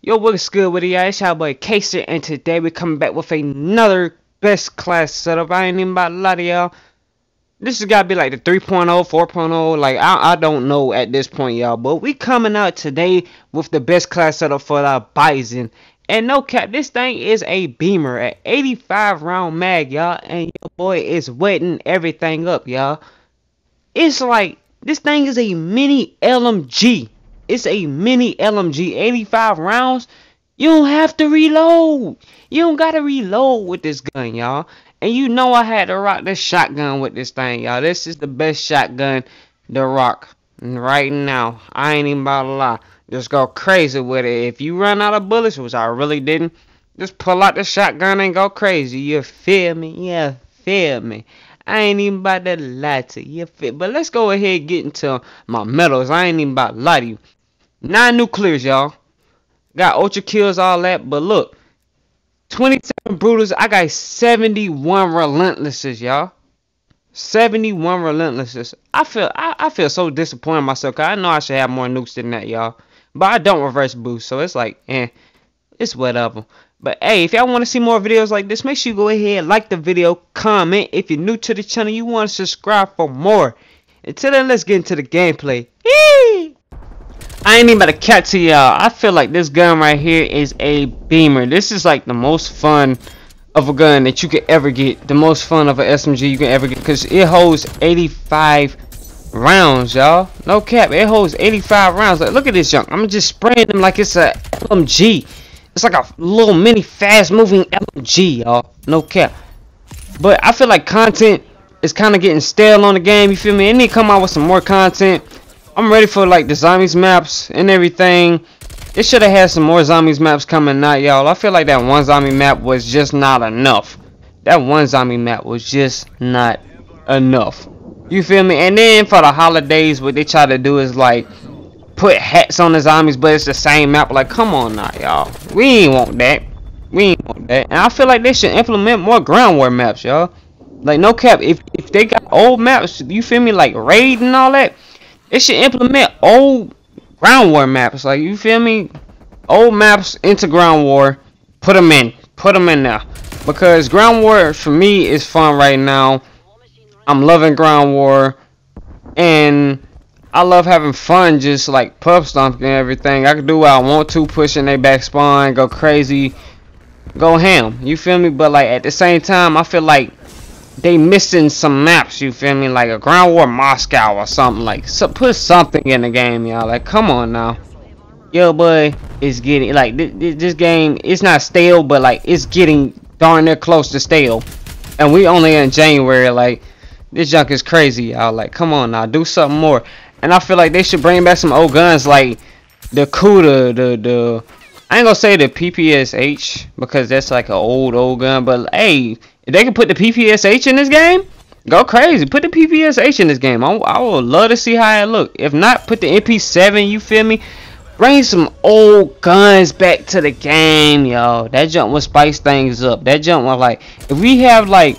Yo, what's good with y'all? It's your boy Kaser, and today we're coming back with another best class setup. I ain't even about to lie to y'all. This has got to be like the 3.0, 4.0. Like, I, I don't know at this point, y'all. But we coming out today with the best class setup for the Bison. And no cap, this thing is a beamer at 85 round mag, y'all. And your boy is wetting everything up, y'all. It's like, this thing is a mini LMG. It's a mini LMG, 85 rounds. You don't have to reload. You don't gotta reload with this gun, y'all. And you know I had to rock this shotgun with this thing, y'all. This is the best shotgun to rock right now. I ain't even about to lie. Just go crazy with it. If you run out of bullets, which I really didn't, just pull out the shotgun and go crazy. You feel me? Yeah, feel me. I ain't even about to lie to you. But let's go ahead and get into my medals. I ain't even about to lie to you. Nine nuclears, y'all. Got ultra kills, all that. But look, 27 brutals. I got 71 relentlesses, y'all. 71 relentlesses. I feel I, I feel so disappointed myself. Cause I know I should have more nukes than that, y'all. But I don't reverse boost, so it's like, eh, it's whatever. But hey, if y'all want to see more videos like this, make sure you go ahead, like the video, comment. If you're new to the channel, you want to subscribe for more. Until then, let's get into the gameplay. I ain't even about to catch to y'all. I feel like this gun right here is a beamer. This is like the most fun of a gun that you could ever get. The most fun of an SMG you can ever get. Because it holds 85 rounds, y'all. No cap. It holds 85 rounds. Like, look at this junk. I'm just spraying them like it's a LMG. It's like a little mini fast moving LMG, y'all. No cap. But I feel like content is kind of getting stale on the game. You feel me? It need to come out with some more content. I'm ready for like the zombies maps and everything. It should have had some more zombies maps coming out, y'all. I feel like that one zombie map was just not enough. That one zombie map was just not enough. You feel me? And then for the holidays, what they try to do is like put hats on the zombies, but it's the same map. Like, come on now, y'all. We ain't want that. We ain't want that. And I feel like they should implement more ground war maps, y'all. Like, no cap. If if they got old maps, you feel me? Like raid and all that it should implement old ground war maps. Like you feel me? Old maps into ground war. Put them in. Put them in there. Because ground war for me is fun right now. I'm loving ground war, and I love having fun. Just like pub stomping and everything. I can do what I want to, pushing their back spawn, go crazy, go ham. You feel me? But like at the same time, I feel like they missing some maps, you feel me? Like a Ground War Moscow or something like so put something in the game, y'all. Like come on now. Yo boy it's getting like this, this game it's not stale but like it's getting darn near close to stale. And we only in January like this junk is crazy, y'all. Like come on now, do something more. And I feel like they should bring back some old guns like the Kuda, the the I ain't gonna say the PPSH because that's like an old old gun, but hey, if they can put the PPSH in this game, go crazy. Put the PPSH in this game. I, I would love to see how it look. If not, put the MP7. You feel me? Bring some old guns back to the game, yo. That jump will spice things up. That jump was like, if we have like,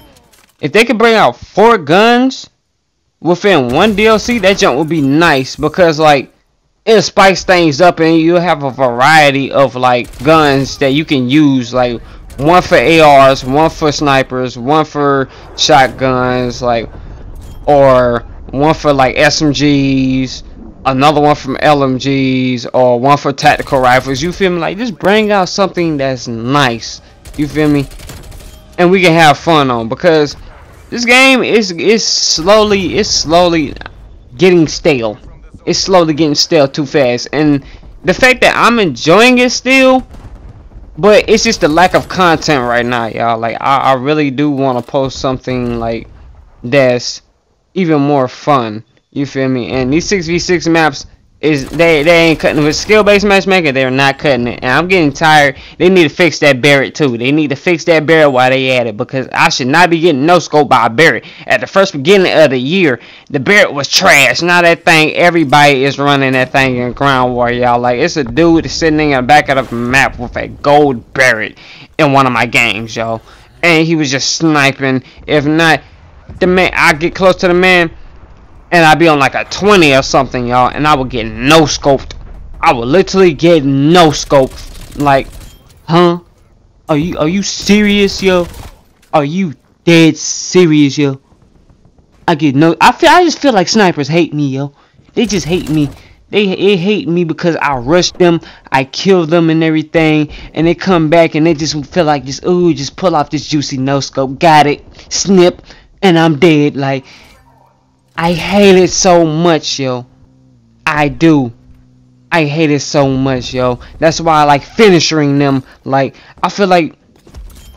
if they could bring out four guns within one DLC, that jump would be nice because like it'll spice things up and you'll have a variety of like guns that you can use like one for ARs, one for snipers, one for shotguns, like, or one for like SMGs, another one from LMGs, or one for tactical rifles. You feel me? Like, just bring out something that's nice. You feel me? And we can have fun on because this game is is slowly it's slowly getting stale. It's slowly getting stale too fast, and the fact that I'm enjoying it still but it's just the lack of content right now y'all. Like I, I really do want to post something like that's even more fun. You feel me? And these 6v6 maps is they they ain't cutting with skill based matchmaking they're not cutting it. And I'm getting tired. They need to fix that Barrett too. They need to fix that Barrett while they at it because I should not be getting no scope by Barrett. At the first beginning of the year the Barrett was trash. Now that thing everybody is running that thing in ground war y'all. Like it's a dude sitting in the back of the map with a gold Barrett in one of my games y'all. And he was just sniping. If not the man I get close to the man and I'd be on like a 20 or something, y'all, and I would get no scoped. I would literally get no scoped Like, huh? Are you are you serious, yo? Are you dead serious, yo? I get no. I feel. I just feel like snipers hate me, yo. They just hate me. They, they hate me because I rush them, I kill them and everything, and they come back and they just feel like just ooh, just pull off this juicy no scope, got it, snip, and I'm dead. Like I hate it so much, yo. I do. I hate it so much, yo. That's why I like finishing them. Like I feel like,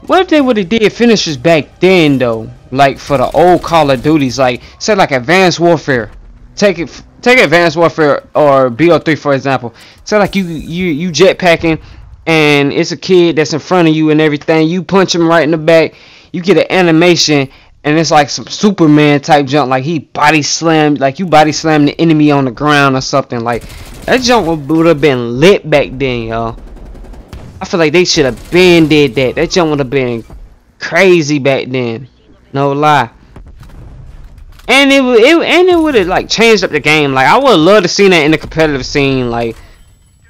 what if they would have did finishes back then though? Like for the old Call of Duties, like say like Advanced Warfare. Take it take Advanced Warfare or BO3 for example. So like you you you jetpacking and it's a kid that's in front of you and everything. You punch him right in the back. You get an animation and it's like some Superman type jump. Like he body slammed, like you body slammed the enemy on the ground or something. Like that jump would have been lit back then, y'all. I feel like they should have been did that. That jump would have been crazy back then. No lie and it would it and it would have like changed up the game. Like I would love to see that in the competitive scene, like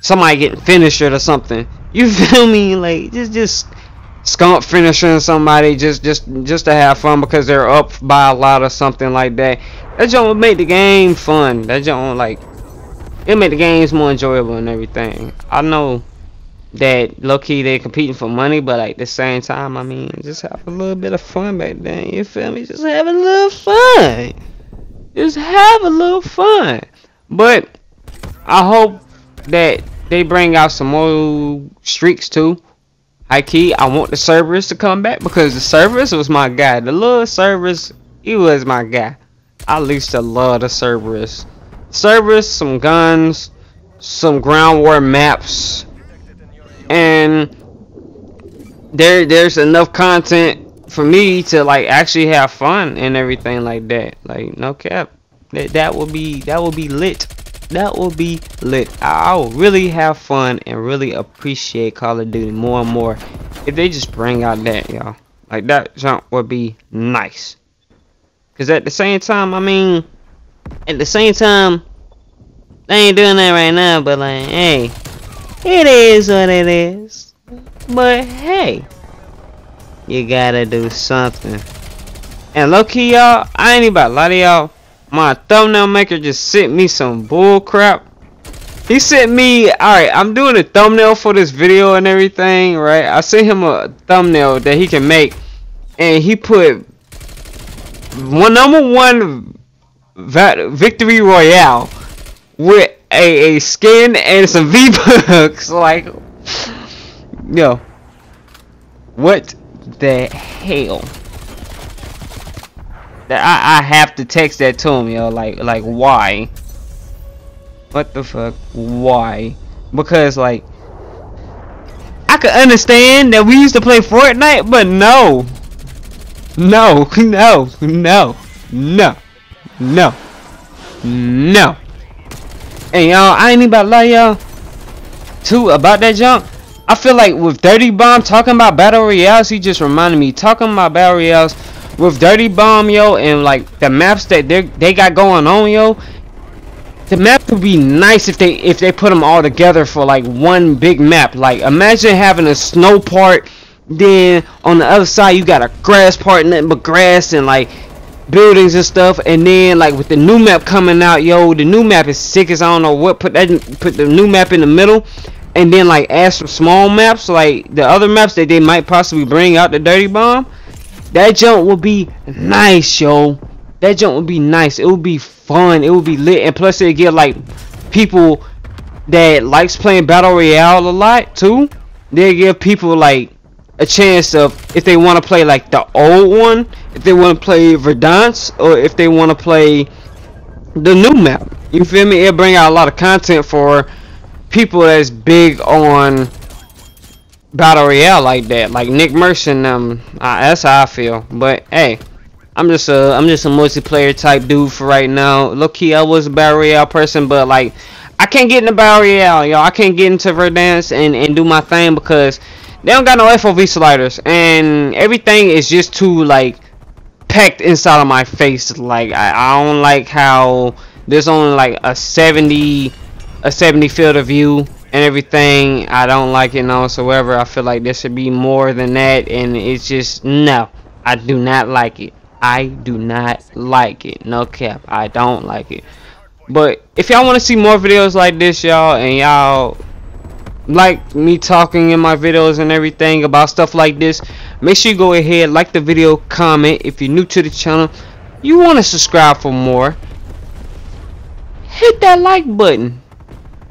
somebody getting finished or something. You feel me? Like just just skunk finishing somebody just just just to have fun because they're up by a lot or something like that. That would make the game fun. That jump like it make the games more enjoyable and everything. I know that low key they're competing for money, but at the same time, I mean, just have a little bit of fun back then. You feel me? Just have a little fun. Just have a little fun. But I hope that they bring out some more streaks too. Key, I want the Cerberus to come back because the Cerberus was my guy. The little Cerberus, he was my guy. I used to love the Cerberus. Cerberus, some guns, some ground war maps and there there's enough content for me to like actually have fun and everything like that like no cap that that will be that will be lit that will be lit I, will really have fun and really appreciate Call of Duty more and more if they just bring out that y'all like that jump would be nice because at the same time I mean at the same time they ain't doing that right now but like hey it is what it is. But hey, you gotta do something. And low key, y'all, I ain't even about to lie to y'all. My thumbnail maker just sent me some bull crap. He sent me, alright, I'm doing a thumbnail for this video and everything, right? I sent him a thumbnail that he can make. And he put one number one victory royale with a, a skin and some V-Bucks. like, yo. What the hell? I, I have to text that to him, yo. Like, like, why? What the fuck? Why? Because, like, I could understand that we used to play Fortnite, but no. No, no, no, no, no, no. And y'all, I ain't even about to lie y'all. Too about that junk, I feel like with Dirty Bomb talking about battle royales, he just reminded me talking about battle royales with Dirty Bomb, yo, and like the maps that they they got going on, yo. The map would be nice if they if they put them all together for like one big map. Like imagine having a snow part, then on the other side you got a grass part, nothing but grass and like buildings and stuff and then like with the new map coming out yo the new map is sick as I don't know what put that put the new map in the middle and then like add some small maps like the other maps that they might possibly bring out the dirty bomb that jump will be nice yo. That jump will be nice. It will be fun. It will be lit. And plus it get like people that likes playing battle royale a lot too. They give people like a chance of if they want to play like the old one, if they want to play Verdansk, or if they want to play the new map. You feel me? It'll bring out a lot of content for people that's big on battle royale like that, like NICKMERCS um, uh, that's how I feel. But hey, I'm just a I'm just a multiplayer type dude for right now. Look, key, I was a battle royale person, but like I can't get into battle royale, y'all. I can't get into Verdansk and and do my thing because they don't got no FOV sliders, and everything is just too like packed inside of my face. Like I, I don't like how there's only like a 70 a 70 field of view and everything. I don't like it no whatsoever. I feel like there should be more than that, and it's just no. I do not like it. I do not like it. No cap. I don't like it. But if y'all want to see more videos like this, y'all, and y'all like me talking in my videos and everything about stuff like this, make sure you go ahead, like the video, comment. If you're new to the channel, you want to subscribe for more, hit that like button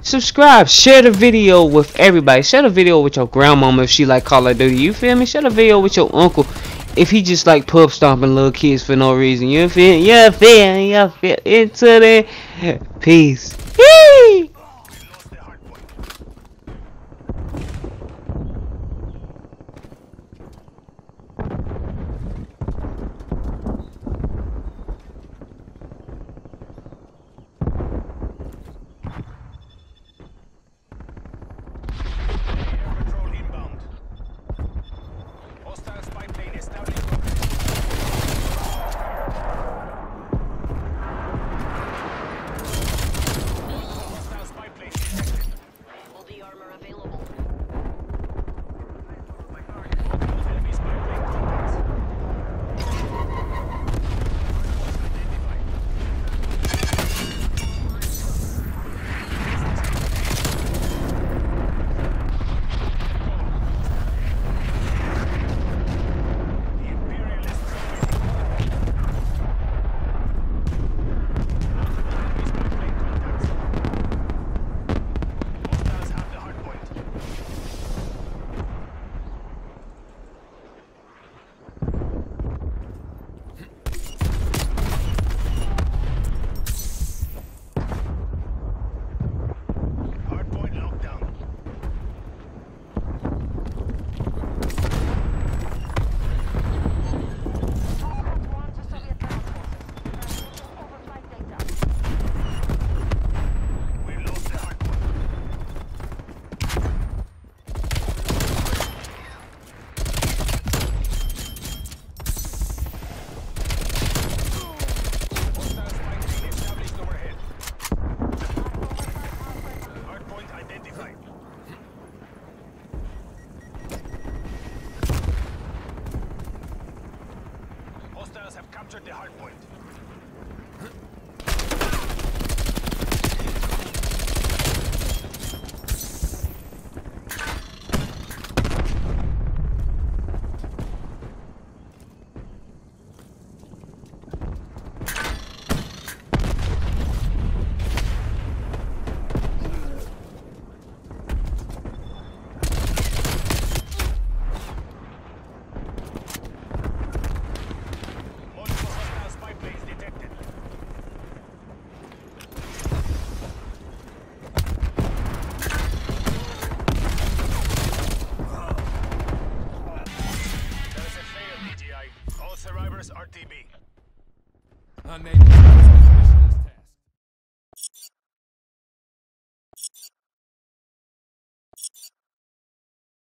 subscribe. Share the video with everybody. Share the video with your grandmama if she like call of duty. You feel me? Share the video with your uncle if he just like pub stomping little kids for no reason. You feel you feel you feel into the peace